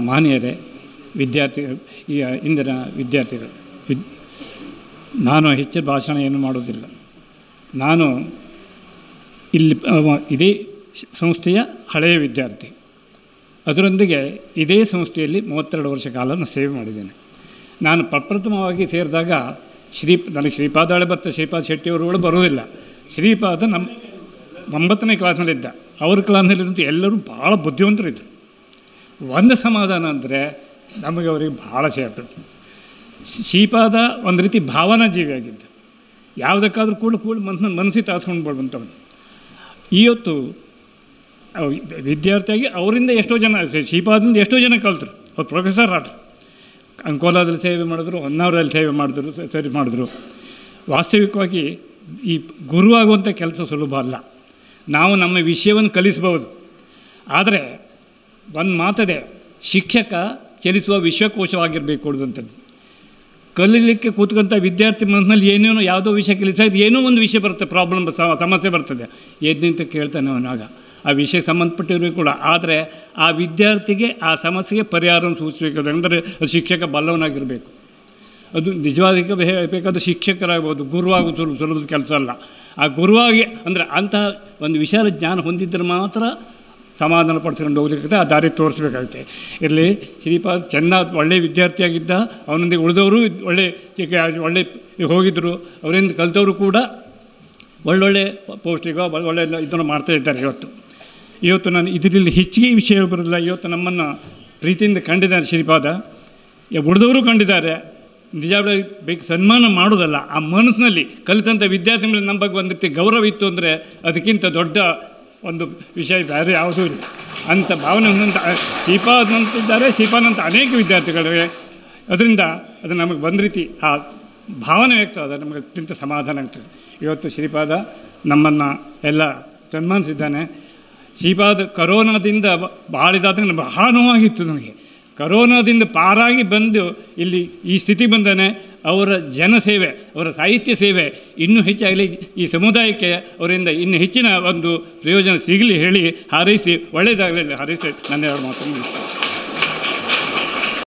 ಮಾನ್ಯರೇ ವಿದ್ಯಾರ್ಥಿ ಈ ಇಂದಿನ ವಿದ್ಯಾರ್ಥಿಗಳು. ವಿದ್, ನಾನು ಹೆಚ್ಚು ಭಾಷಣ ಏನು ಮಾಡೋದಿಲ್ಲ ನಾನು ಇಲ್ಲಿ ಇದೇ ಸಂಸ್ಥೆಯ ಹಳೆಯ ವಿದ್ಯಾರ್ಥಿ. ಅದರೊಂದಿಗೆ ಇದೇ ಸಂಸ್ಥೆಯಲ್ಲಿ ಮೂವತ್ತೆರಡು ವರ್ಷ ಕಾಲ ಸೇವೆ ಮಾಡಿದ್ದೇನೆ. ನಾನು ಪ್ರಪ್ರಥಮವಾಗಿ ಸೇರಿದಾಗ ಶ್ರೀ ನನಗೆ ಶ್ರೀಪಾದಾಳೆ ಭತ್ತ, ಶ್ರೀಪಾದ ಶೆಟ್ಟಿಯವರುಗಳು ಬರೋದಿಲ್ಲ ಶ್ರೀಪಾದ ನಮ್ಮ ಒಂಬತ್ತನೇ ಕ್ಲಾಸ್ನಲ್ಲಿದ್ದ ಅವ್ರ ಕ್ಲಾಸ್ನಲ್ಲಿದ್ದಂತೆ ಎಲ್ಲರೂ ಭಾಳ ಬುದ್ಧಿವಂತರಿದ್ದರು. ಒಂದು ಸಮಾಧಾನ ಅಂದರೆ ನಮಗೆ ಅವರಿಗೆ ಭಾಳ ಸೇರ್ತದೆ ಶ್ರೀಪಾದ ಒಂದು ರೀತಿ ಭಾವನಾ ಜೀವಿ ಆಗಿದ್ದ ಯಾವುದಕ್ಕಾದ್ರೂ ಕೂಡ ಕೂಡ ಮನ ಮನಸ್ಸಿಗೆ ತಾಸ್ಕೊಂಡು ಬಿಡುವಂಥವ್ನು ಇವತ್ತು ವಿದ್ಯಾರ್ಥಿಯಾಗಿ ಅವರಿಂದ ಎಷ್ಟೋ ಜನ ಶ್ರೀಪಾದಿಂದ ಎಷ್ಟೋ ಜನ ಕಲ್ತರು. ಅವ್ರು ಪ್ರೊಫೆಸರ್ ಆದರು. ಅಂಕೋಲಾದಲ್ಲಿ ಸೇವೆ ಮಾಡಿದ್ರು ಹೊನ್ನಾವರಲ್ಲಿ ಸೇವೆ ಮಾಡಿದ್ರು ಸರಿ ಮಾಡಿದ್ರು. ವಾಸ್ತವಿಕವಾಗಿ ಈ ಗುರುವಾಗುವಂಥ ಕೆಲಸ ಸುಲಭ ಅಲ್ಲ. ನಾವು ನಮ್ಮ ವಿಷಯವನ್ನು ಕಲಿಸ್ಬೋದು. ಆದರೆ ಒಂದು ಮಾತದೆ, ಶಿಕ್ಷಕ ಚಲಿಸುವ ವಿಶ್ವಕೋಶವಾಗಿರಬೇಕು ಅಂತದ್ದು ಕಲೀಲಿಕ್ಕೆ ಕೂತ್ಕೊಂಥ ವಿದ್ಯಾರ್ಥಿ ಮನಸ್ಸಿನಲ್ಲಿ ಏನೇನೋ ಯಾವುದೋ ವಿಷಯ ಕಲಿಸಿದಾಗ ಏನೋ ಒಂದು ವಿಷಯ ಬರುತ್ತೆ ಪ್ರಾಬ್ಲಮ್ ಸಮಸ್ಯೆ ಬರ್ತದೆ. ಎದ್ದಿಂತ ಕೇಳ್ತಾನೆ ಅವನಾಗ ಆ ವಿಷಯಕ್ಕೆ ಸಂಬಂಧಪಟ್ಟಿರಬೇಕು ಕೂಡ. ಆದರೆ ಆ ವಿದ್ಯಾರ್ಥಿಗೆ ಆ ಸಮಸ್ಯೆಗೆ ಪರಿಹಾರವನ್ನು ಸೂಚಿಸಬೇಕು. ಅಂದರೆ ಶಿಕ್ಷಕ ಬಲ್ಲವನಾಗಿರಬೇಕು. ಅದು ನಿಜವಾದ ಬೇಕಾದ ಶಿಕ್ಷಕರಾಗ್ಬೋದು ಗುರುವಾಗೋದು ಸುಲಭ ಸುಲಭದ ಕೆಲಸ ಅಲ್ಲ. ಆ ಗುರುವಾಗಿ, ಅಂದರೆ ಅಂತಹ ಒಂದು ವಿಶಾಲ ಜ್ಞಾನ ಹೊಂದಿದ್ದರೆ ಮಾತ್ರ ಸಮಾಧಾನ ಪಡಿಸ್ಕೊಂಡು ಹೋಗ್ಲಿಕ್ಕೆ ಆ ದಾರಿ ತೋರಿಸ್ಬೇಕಾಗುತ್ತೆ. ಇರಲಿ, ಶ್ರೀಪಾದ್ ಚೆನ್ನ ಒಳ್ಳೆ ವಿದ್ಯಾರ್ಥಿಯಾಗಿದ್ದ, ಅವನೊಂದಿಗೆ ಉಳಿದವರು ಒಳ್ಳೆ ಚಿಕ್ಕ, ಒಳ್ಳೆ ಹೋಗಿದ್ದರು ಅವರಿಂದ ಕಲಿತವರು ಕೂಡ ಒಳ್ಳೊಳ್ಳೆ ಪೌಷ್ಟಿಕ ಒಳ್ಳೆ ಇದನ್ನು ಮಾಡ್ತಾ ಇದ್ದಾರೆ ಇವತ್ತು. ಇವತ್ತು ನಾನು ಇದರಲ್ಲಿ ಹೆಚ್ಚಿಗೆ ವಿಷಯ ಬರೋದಿಲ್ಲ. ಇವತ್ತು ನಮ್ಮನ್ನು ಪ್ರೀತಿಯಿಂದ ಕಂಡಿದ್ದಾರೆ ಶ್ರೀಪಾದ. ಉಳಿದವರು ಕಂಡಿದ್ದಾರೆ. ನಿಜ ಬೇಕು, ಸನ್ಮಾನ ಮಾಡೋದಲ್ಲ. ಆ ಮನಸ್ಸಿನಲ್ಲಿ ಕಲಿತಂಥ ವಿದ್ಯಾರ್ಥಿ ಮೇಲೆ ನಮ್ಮ ಬಗ್ಗೆ ಒಂದು ರೀತಿ ಗೌರವ ಇತ್ತು ಅಂದರೆ ಅದಕ್ಕಿಂತ ದೊಡ್ಡ ಒಂದು ವಿಷಯ ಬೇರೆ ಯಾವುದೂ ಇಲ್ಲ. ಅಂಥ ಭಾವನೆ ಹೊಂದಂಥ ಶಿಪಾದಂತಿದ್ದಾರೆ ಶಿಪಾನಂತ ಅನೇಕ ವಿದ್ಯಾರ್ಥಿಗಳಿವೆ ಅದರಿಂದ ಅದು ನಮಗೆ ಬಂದ ರೀತಿ ಆ ಭಾವನೆ ವ್ಯಕ್ತ ಅದು ನಮಗೆ ಅತ್ಯಂತ ಸಮಾಧಾನ ಆಗ್ತದೆ. ಇವತ್ತು ಶ್ರೀಪಾದ ನಮ್ಮನ್ನು ಎಲ್ಲ ಸನ್ಮಾನಿಸಿದ್ದಾನೆ. ಶ್ರೀಪಾದ ಕರೋನಾದಿಂದ ನನಗೆ ಬಹಳ ನೋವಾಗಿತ್ತು ನನಗೆ ಕರೋನಾದಿಂದ ಪಾರಾಗಿ ಬಂದು ಇಲ್ಲಿ ಈ ಸ್ಥಿತಿ ಬಂದಾನೆ. ಅವರ ಜನಸೇವೆ ಅವರ ಸಾಹಿತ್ಯ ಸೇವೆ ಇನ್ನೂ ಹೆಚ್ಚಾಗಲಿ ಈ ಸಮುದಾಯಕ್ಕೆ ಅವರಿಂದ ಇನ್ನು ಹೆಚ್ಚಿನ ಒಂದು ಪ್ರಯೋಜನ ಸಿಗಲಿ ಹೇಳಿ ಹಾರೈಸಿ, ಒಳ್ಳೆಯದಾಗಲಿ ಹಾರೈಸಿ ನನ್ನ ಎರಡು ಮುಗಿಸ್ತೇನೆ.